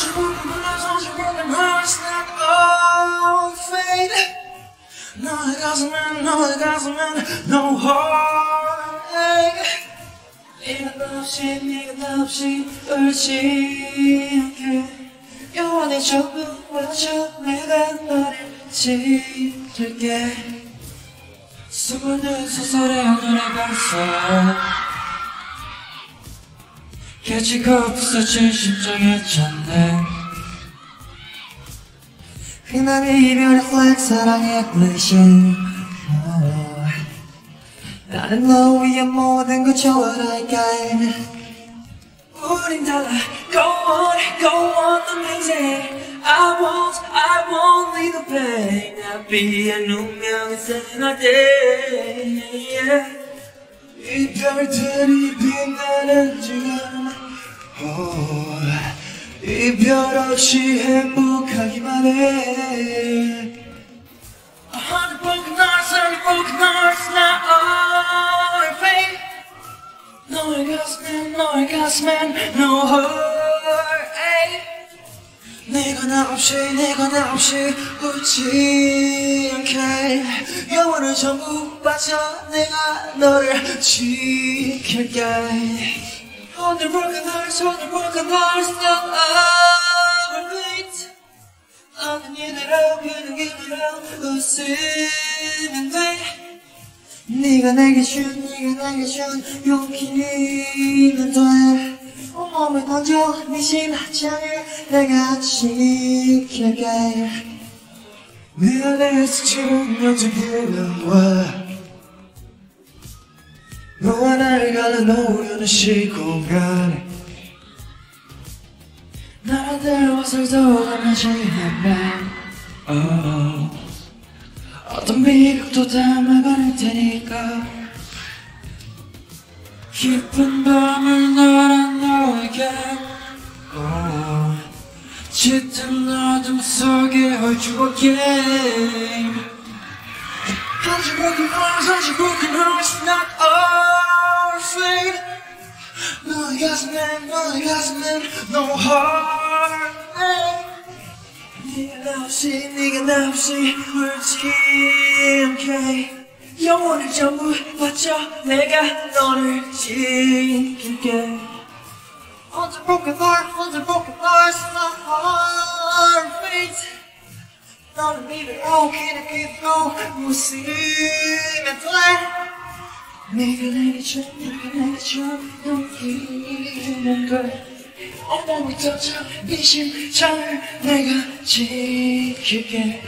A broken heart, such a broken heart, it's not all fate. 너의 가슴엔, 너의 가슴엔 no heartache. 네가 나 없이, 네가 나 없이 울지 않게. 영원히 전부 맞춰 내가 너를 지킬게. 수많은 소설의 오늘의 발사. 깨지고 부서진 심장의 잔데. 흔한의 이별의 flag 사랑의 어, 나는 너 위해 모든 걸 초월할게 우린 달라. Go on, go on, amazing I won't, I won't leave the pain. 나비의 운명의 생활대. 이별들이 빛나는 지금 oh, 이별 없이 행복하기만 해 영원을 전부 바쳐 내가 너를 지킬게 The broken hearts, the broken hearts, not our fate 나는 이대로 그냥 이대로 웃으면 돼. 네가 내게 준, 네가 내게 준 용기면 돼. 온몸을 던져 네 심장을 내가 지킬게. 내 안에서 지금 연습되는 와 너와 나를 갈라놓으려는 시공간에 나라대로 살도 가면서 oh. 어떤 미국도 담아갈 테니까 깊은 밤을 나란 너에게 oh. 짙은 어둠 속에 헐주었게 Hundred broken hearts, hundred broken hearts, 너의 가슴엔, 너의 가슴엔 no heartache 네가 나 없이, 네가 나 없이 울지 않게 영원을 전부 바쳐 내가 너를 지킬게 Hundred broken hearts, hundred broken hearts, not all fate 너는 믿으러 그냥 그대로 웃으면 돼 네가 내게 준 네가 내게 준 용기는 돼 온몸이 터져 네 심장을 내가 지킬게